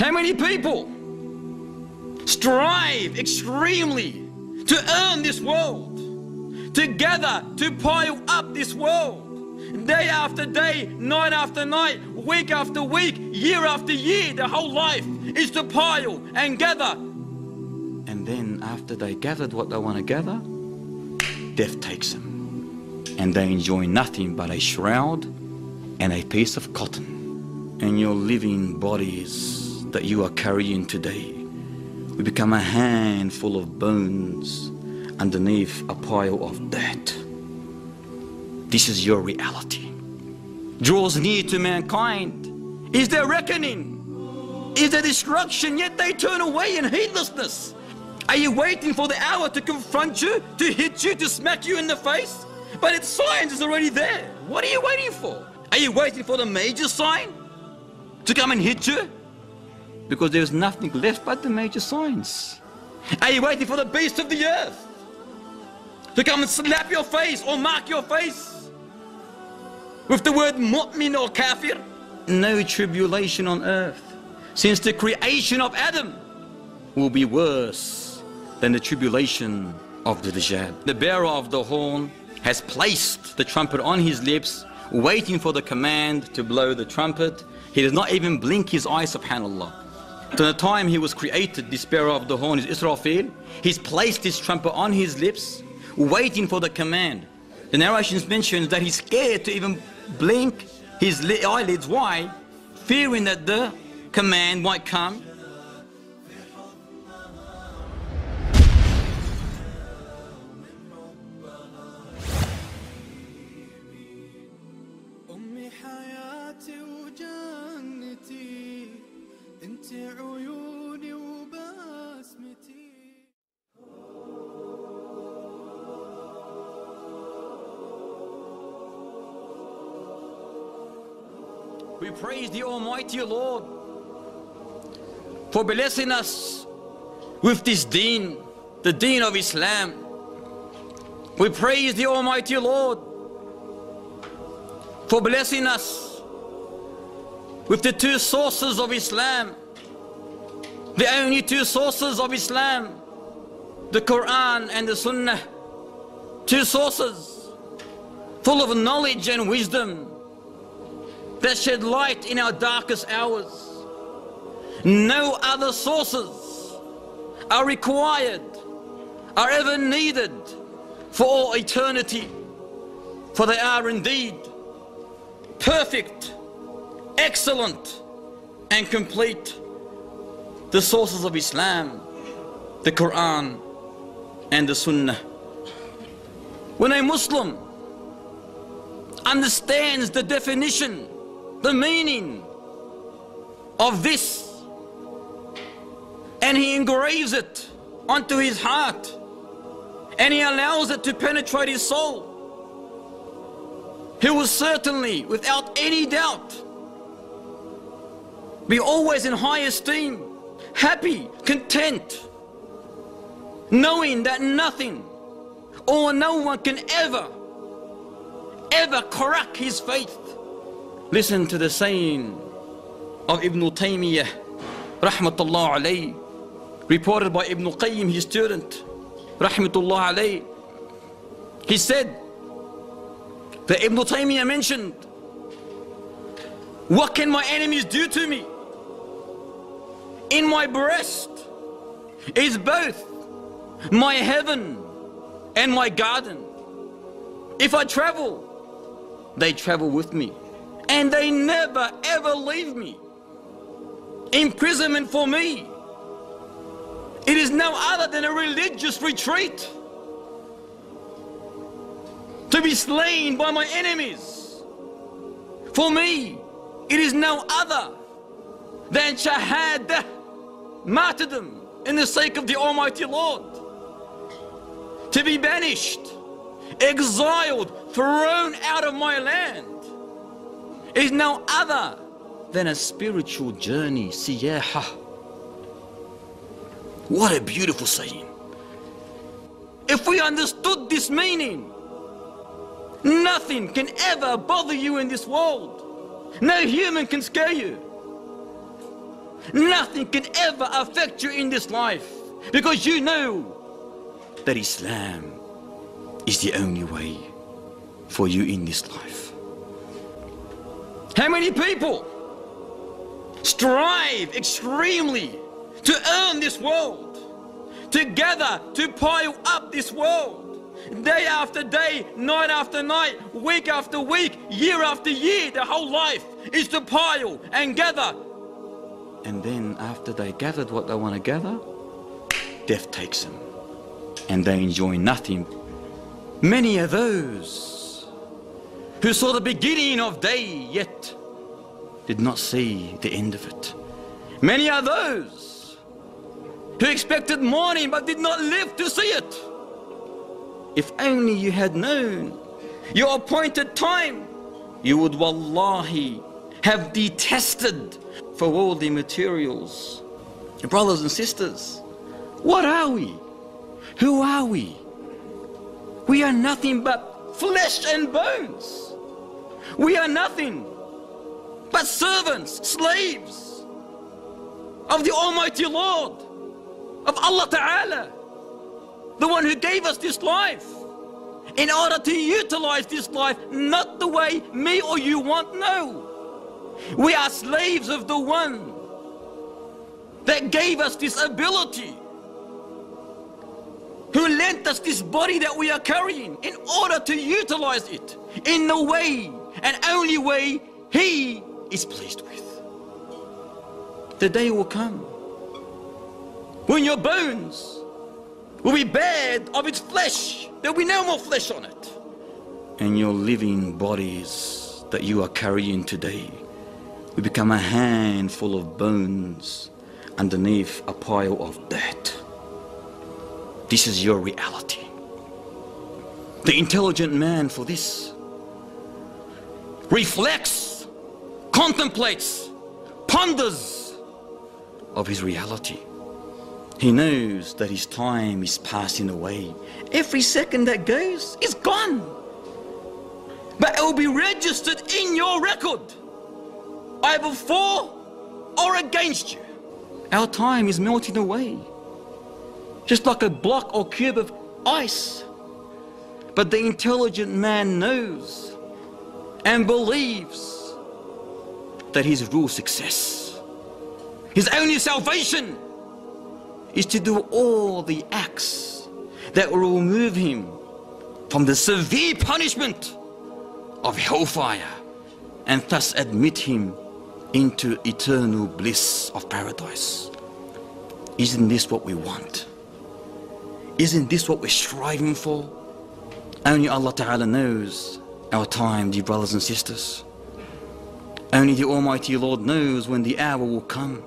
How many people strive extremely to earn this world, together to pile up this world? Day after day, night after night, week after week, year after year, their whole life is to pile and gather. And then after they gathered what they want to gather, death takes them. And they enjoy nothing but a shroud and a piece of cotton. And your living bodies that you are carrying today We become a handful of bones underneath a pile of dirt. This is your reality. Draws near to mankind is their reckoning, is their destruction, yet they turn away in heedlessness. Are you waiting for the hour to confront you, to hit you, to smack you in the face? But its signs is already there. What are you waiting for? Are you waiting for the major sign to come and hit you? Because there's nothing left but the major signs. Are you waiting for the beast of the earth to come and slap your face or mark your face? with the word mu'min or kafir. No tribulation on earth since the creation of Adam will be worse than the tribulation of the Dajjal. The bearer of the horn has placed the trumpet on his lips, waiting for the command to blow the trumpet. He does not even blink his eyes, subhanAllah. To the time he was created, this bearer of the horn is Israfil. He's placed his trumpet on his lips, waiting for the command. The narration mentions that he's scared to even blink his eyelids. Why? Fearing that the command might come. We praise the Almighty Lord for blessing us with this deen, the deen of Islam. We praise the Almighty Lord for blessing us with the two sources of Islam, the only two sources of Islam, the Quran and the Sunnah. Two sources full of knowledge and wisdom that shed light in our darkest hours. No other sources are required, are ever needed for all eternity, for they are indeed perfect, excellent, and complete. The sources of Islam, the Quran, and the Sunnah. When a Muslim understands the definition the meaning of this. And he engraves it onto his heart. And he allows it to penetrate his soul. He will certainly without any doubt be always in high esteem happy content knowing that nothing or no one can ever ever crack his faith Listen to the saying of Ibn Taymiyyah, rahmatullah alayh, reported by Ibn Qayyim, his student, rahmatullah alayh. He said that Ibn Taymiyyah mentioned, What can my enemies do to me? In my breast is both my heaven and my garden. If I travel, they travel with me and they never ever leave me. Imprisonment for me. It is no other than a religious retreat. To be slain by my enemies. For me, it is no other than shahada, martyrdom in the sake of the Almighty Lord. To be banished, exiled, thrown out of my land is no other than a spiritual journey, siyaha. What a beautiful saying. If we understood this meaning, nothing can ever bother you in this world. No human can scare you. Nothing can ever affect you in this life because you know that Islam is the only way for you in this life. How many people strive extremely to earn this world, to gather, to pile up this world? Day after day, night after night, week after week, year after year, their whole life is to pile and gather. And then after they gathered what they want to gather, death takes them. And they enjoy nothing. Many are those who saw the beginning of day yet did not see the end of it. Many are those who expected morning but did not live to see it. If only you had known your appointed time, you would wallahi have detested for the materials. Brothers and sisters, what are we? Who are we? We are nothing but flesh and bones. We are nothing but servants, slaves of the Almighty Lord, of Allah Ta'ala the one who gave us this life, in order to utilize this life, not the way me or you want, no. We are slaves of the one that gave us this ability, who lent us this body that we are carrying in order to utilize it in the way and only way He is pleased with. The day will come when your bones will be bared of its flesh. There'll be no more flesh on it. And your living bodies that you are carrying today will become a handful of bones underneath a pile of dirt. This is your reality. The intelligent man for this reflects, contemplates, ponders of his reality. He knows that his time is passing away. Every second that goes is gone. But it will be registered in your record, either for or against you. Our time is melting away, just like a block or cube of ice. But the intelligent man knows and believes that his real success, his only salvation, is to do all the acts that will remove him from the severe punishment of hellfire and thus admit him into eternal bliss of paradise. Isn't this what we want? Isn't this what we're striving for? Only Allah Ta'ala knows our time, dear brothers and sisters. Only the Almighty Lord knows when the hour will come